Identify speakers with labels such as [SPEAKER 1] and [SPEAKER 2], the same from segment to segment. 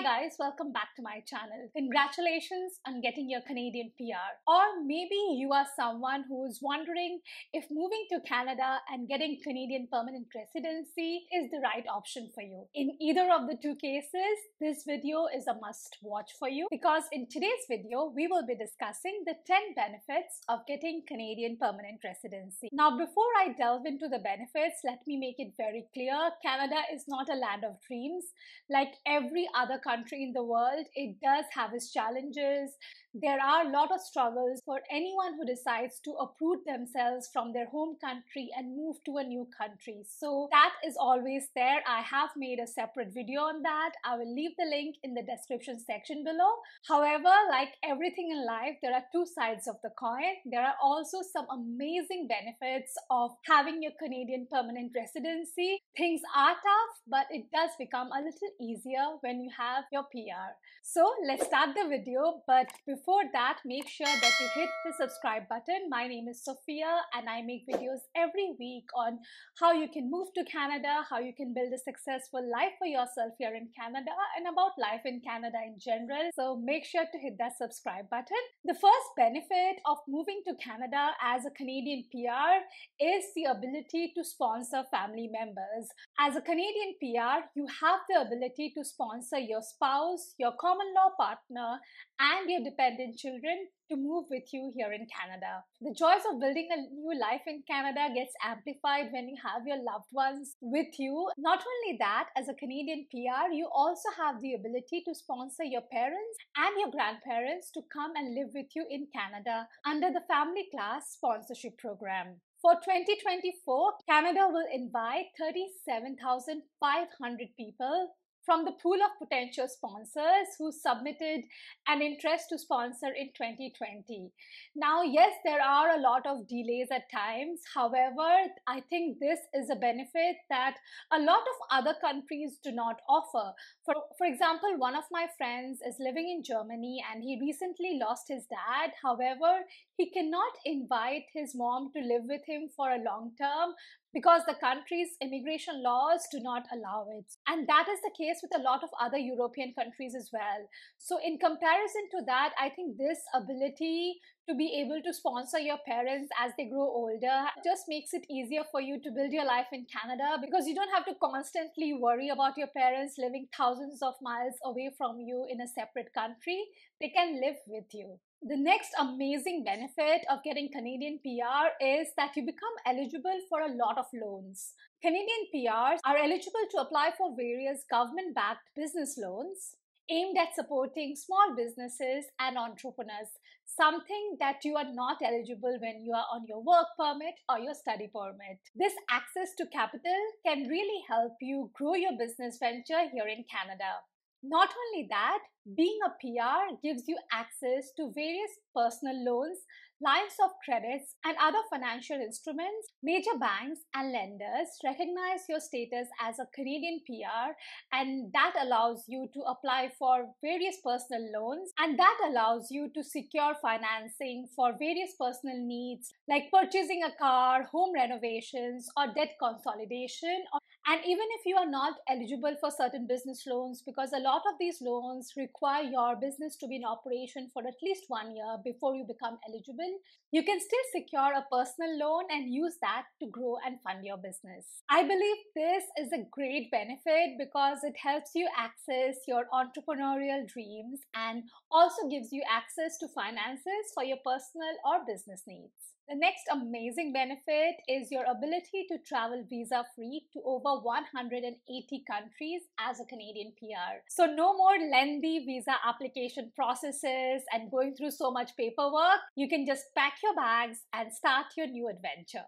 [SPEAKER 1] Hi guys, welcome back to my channel. Congratulations on getting your Canadian PR. Or maybe you are someone who is wondering if moving to Canada and getting Canadian permanent residency is the right option for you. In either of the two cases, this video is a must watch for you because in today's video, we will be discussing the 10 benefits of getting Canadian permanent residency. Now, before I delve into the benefits, let me make it very clear, Canada is not a land of dreams. Like every other country in the world, it does have its challenges. There are a lot of struggles for anyone who decides to uproot themselves from their home country and move to a new country. So that is always there. I have made a separate video on that. I will leave the link in the description section below. However, like everything in life, there are two sides of the coin. There are also some amazing benefits of having your Canadian permanent residency. Things are tough, but it does become a little easier when you have your PR. So let's start the video. But before that, make sure that you hit the subscribe button. My name is Sofia and I make videos every week on how you can move to Canada, how you can build a successful life for yourself here in Canada and about life in Canada in general. So make sure to hit that subscribe button. The first benefit of moving to Canada as a Canadian PR is the ability to sponsor family members. As a Canadian PR, you have the ability to sponsor your spouse, your common law partner, and your dependent children to move with you here in Canada. The joys of building a new life in Canada gets amplified when you have your loved ones with you. Not only that, as a Canadian PR, you also have the ability to sponsor your parents and your grandparents to come and live with you in Canada under the Family Class Sponsorship Program. For 2024, Canada will invite 37,500 people from the pool of potential sponsors who submitted an interest to sponsor in 2020. Now, yes, there are a lot of delays at times. However, I think this is a benefit that a lot of other countries do not offer. For, for example, one of my friends is living in Germany and he recently lost his dad. However, he cannot invite his mom to live with him for a long term because the country's immigration laws do not allow it. And that is the case with a lot of other European countries as well. So, in comparison to that, I think this ability to be able to sponsor your parents as they grow older just makes it easier for you to build your life in Canada because you don't have to constantly worry about your parents living thousands of miles away from you in a separate country. They can live with you. The next amazing benefit of getting Canadian PR is that you become eligible for a lot of loans. Canadian PRs are eligible to apply for various government backed business loans aimed at supporting small businesses and entrepreneurs, something that you are not eligible when you are on your work permit or your study permit. This access to capital can really help you grow your business venture here in Canada. Not only that, being a PR gives you access to various personal loans, lines of credits, and other financial instruments. Major banks and lenders recognize your status as a Canadian PR, and that allows you to apply for various personal loans, and that allows you to secure financing for various personal needs like purchasing a car, home renovations, or debt consolidation, and even if you are not eligible for certain business loans, because a lot of these loans require your business to be in operation for at least one year before you become eligible, you can still secure a personal loan and use that to grow and fund your business. I believe this is a great benefit because it helps you access your entrepreneurial dreams and also gives you access to finances for your personal or business needs. The next amazing benefit is your ability to travel visa free to over 180 countries as a Canadian PR. So, no more lengthy visa application processes and going through so much paperwork. You can just pack your bags and start your new adventure.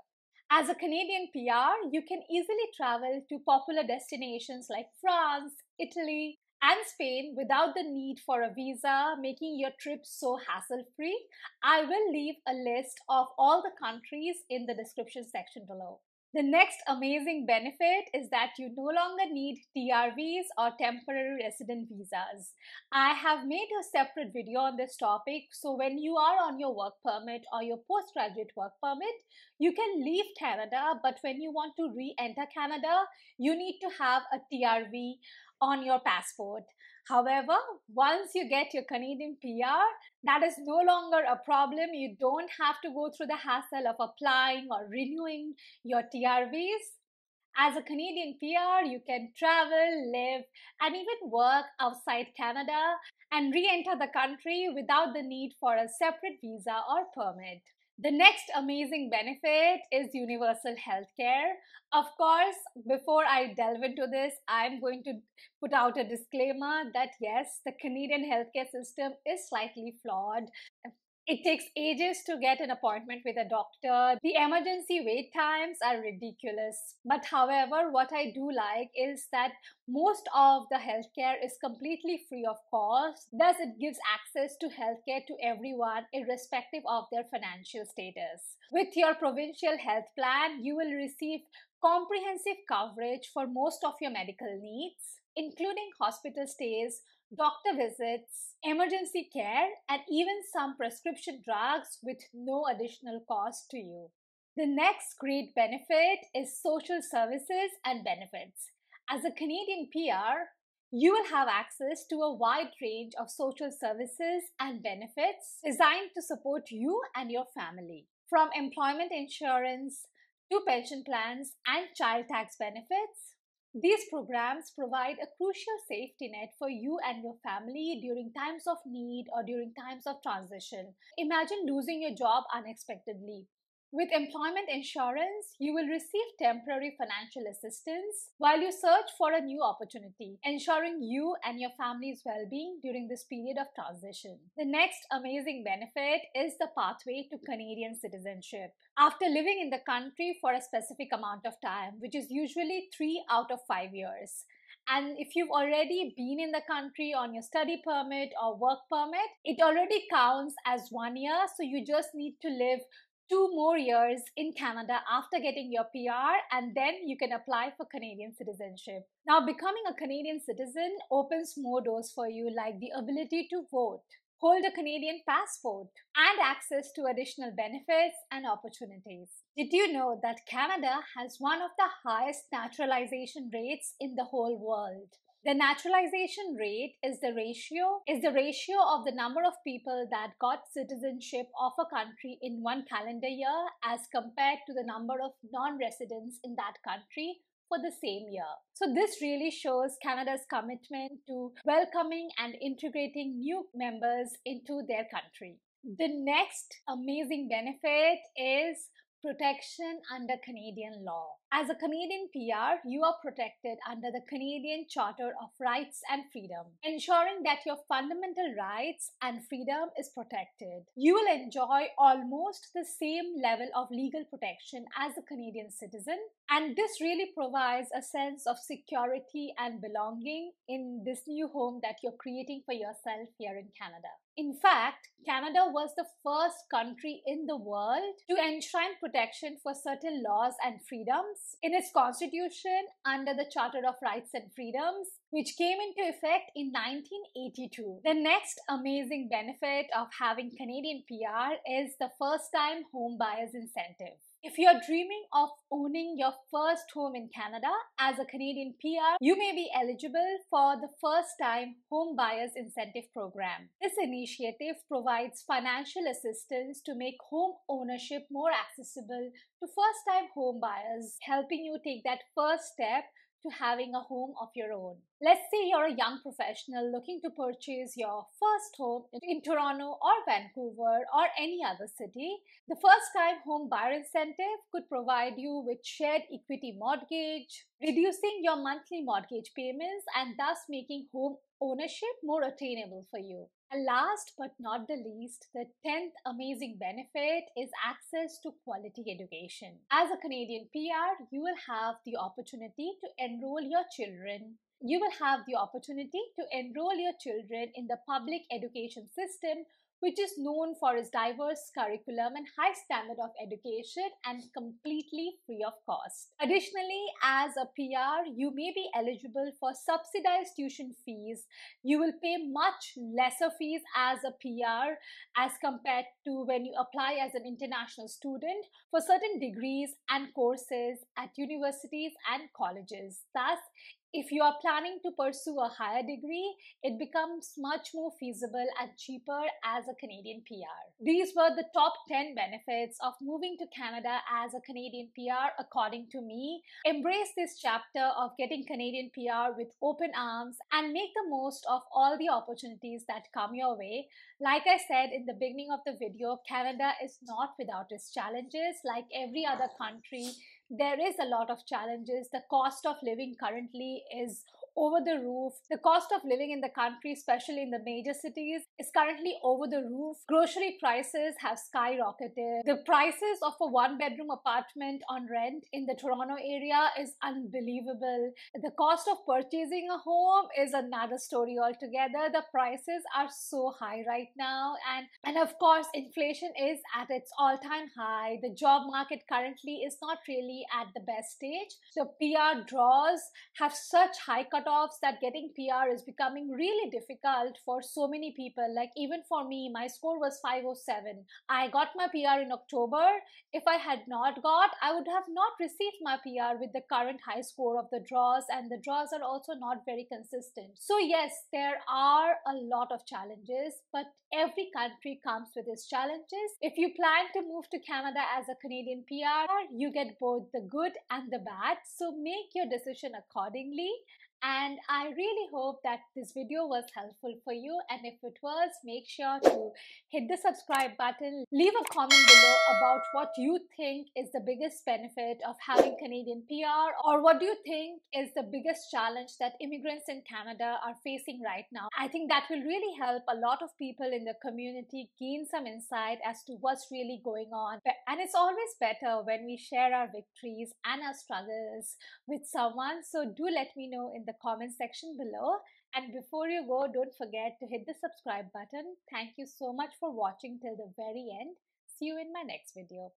[SPEAKER 1] As a Canadian PR, you can easily travel to popular destinations like France, Italy, and Spain without the need for a visa, making your trip so hassle free. I will leave a list of all the countries in the description section below. The next amazing benefit is that you no longer need TRVs or temporary resident visas. I have made a separate video on this topic, so when you are on your work permit or your postgraduate work permit, you can leave Canada, but when you want to re enter Canada, you need to have a TRV on your passport. However, once you get your Canadian PR, that is no longer a problem. You don't have to go through the hassle of applying or renewing your TRVs. As a Canadian PR, you can travel, live, and even work outside Canada and re enter the country without the need for a separate visa or permit. The next amazing benefit is universal healthcare. Of course, before I delve into this, I'm going to put out a disclaimer that yes, the Canadian healthcare system is slightly flawed. It takes ages to get an appointment with a doctor. The emergency wait times are ridiculous. But however, what I do like is that most of the healthcare is completely free of cost. Thus, it gives access to healthcare to everyone, irrespective of their financial status. With your provincial health plan, you will receive comprehensive coverage for most of your medical needs, including hospital stays, doctor visits, emergency care, and even some prescription drugs with no additional cost to you. The next great benefit is social services and benefits. As a Canadian PR, you will have access to a wide range of social services and benefits designed to support you and your family. From employment insurance to pension plans and child tax benefits, these programs provide a crucial safety net for you and your family during times of need or during times of transition. Imagine losing your job unexpectedly. With employment insurance, you will receive temporary financial assistance while you search for a new opportunity, ensuring you and your family's well being during this period of transition. The next amazing benefit is the pathway to Canadian citizenship. After living in the country for a specific amount of time, which is usually three out of five years, and if you've already been in the country on your study permit or work permit, it already counts as one year. So you just need to live two more years in Canada after getting your PR, and then you can apply for Canadian citizenship. Now, becoming a Canadian citizen opens more doors for you, like the ability to vote, hold a Canadian passport, and access to additional benefits and opportunities. Did you know that Canada has one of the highest naturalization rates in the whole world? The naturalization rate is the ratio is the ratio of the number of people that got citizenship of a country in one calendar year as compared to the number of non-residents in that country for the same year. So this really shows Canada's commitment to welcoming and integrating new members into their country. The next amazing benefit is protection under Canadian law. As a Canadian PR, you are protected under the Canadian Charter of Rights and Freedom, ensuring that your fundamental rights and freedom is protected. You will enjoy almost the same level of legal protection as a Canadian citizen, and this really provides a sense of security and belonging in this new home that you're creating for yourself here in Canada. In fact, Canada was the first country in the world to enshrine protection for certain laws and freedoms in its constitution under the Charter of Rights and Freedoms, which came into effect in 1982. The next amazing benefit of having Canadian PR is the first time home buyers incentive. If you're dreaming of owning your first home in Canada as a Canadian PR, you may be eligible for the First Time Home Buyers Incentive Program. This initiative provides financial assistance to make home ownership more accessible to first time home buyers, helping you take that first step to having a home of your own. Let's say you're a young professional looking to purchase your first home in Toronto or Vancouver or any other city. The first time home buyer incentive could provide you with shared equity mortgage, reducing your monthly mortgage payments and thus making home ownership more attainable for you. And last but not the least, the 10th amazing benefit is access to quality education. As a Canadian PR, you will have the opportunity to enroll your children you will have the opportunity to enroll your children in the public education system which is known for its diverse curriculum and high standard of education and completely free of cost. Additionally, as a PR, you may be eligible for subsidized tuition fees. You will pay much lesser fees as a PR as compared to when you apply as an international student for certain degrees and courses at universities and colleges. Thus, if you are planning to pursue a higher degree, it becomes much more feasible and cheaper as a Canadian PR. These were the top 10 benefits of moving to Canada as a Canadian PR, according to me. Embrace this chapter of getting Canadian PR with open arms and make the most of all the opportunities that come your way. Like I said in the beginning of the video, Canada is not without its challenges. Like every other country, there is a lot of challenges. The cost of living currently is over the roof. The cost of living in the country, especially in the major cities, is currently over the roof. Grocery prices have skyrocketed. The prices of a one bedroom apartment on rent in the Toronto area is unbelievable. The cost of purchasing a home is another story altogether. The prices are so high right now. And, and of course, inflation is at its all time high. The job market currently is not really at the best stage. The PR draws have such high cut cutoffs that getting PR is becoming really difficult for so many people. Like even for me, my score was 507. I got my PR in October. If I had not got, I would have not received my PR with the current high score of the draws, and the draws are also not very consistent. So yes, there are a lot of challenges, but every country comes with its challenges. If you plan to move to Canada as a Canadian PR, you get both the good and the bad. So make your decision accordingly. And I really hope that this video was helpful for you. And if it was, make sure to hit the subscribe button. Leave a comment below about what you think is the biggest benefit of having Canadian PR or what do you think is the biggest challenge that immigrants in Canada are facing right now. I think that will really help a lot of people in the community gain some insight as to what's really going on. And it's always better when we share our victories and our struggles with someone. So do let me know in the the comment section below. And before you go, don't forget to hit the subscribe button. Thank you so much for watching till the very end. See you in my next video.